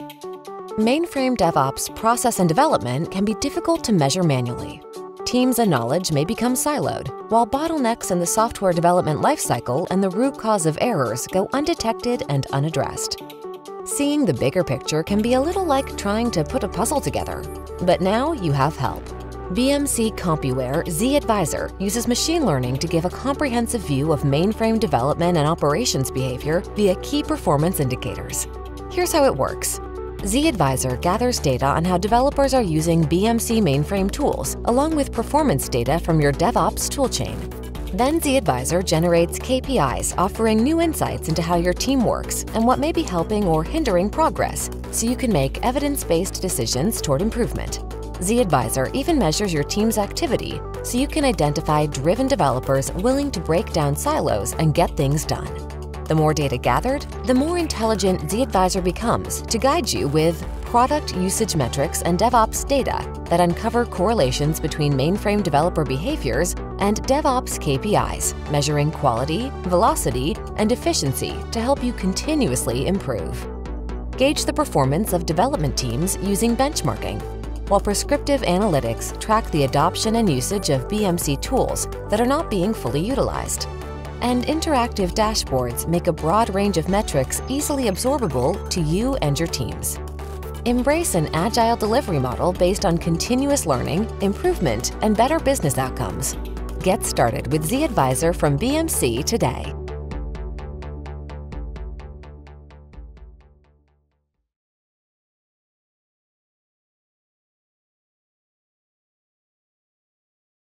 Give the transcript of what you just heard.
Mainframe DevOps process and development can be difficult to measure manually. Teams and knowledge may become siloed, while bottlenecks in the software development lifecycle and the root cause of errors go undetected and unaddressed. Seeing the bigger picture can be a little like trying to put a puzzle together, but now you have help. BMC Compuware Z Advisor uses machine learning to give a comprehensive view of mainframe development and operations behavior via key performance indicators. Here's how it works. zAdviser gathers data on how developers are using BMC mainframe tools, along with performance data from your DevOps toolchain. Then zAdviser generates KPIs offering new insights into how your team works and what may be helping or hindering progress, so you can make evidence-based decisions toward improvement. zAdviser even measures your team's activity, so you can identify driven developers willing to break down silos and get things done. The more data gathered, the more intelligent zAdviser becomes to guide you with product usage metrics and DevOps data that uncover correlations between mainframe developer behaviors and DevOps KPIs, measuring quality, velocity, and efficiency to help you continuously improve. Gauge the performance of development teams using benchmarking, while prescriptive analytics track the adoption and usage of BMC tools that are not being fully utilized and interactive dashboards make a broad range of metrics easily absorbable to you and your teams. Embrace an agile delivery model based on continuous learning, improvement, and better business outcomes. Get started with zAdviser from BMC today.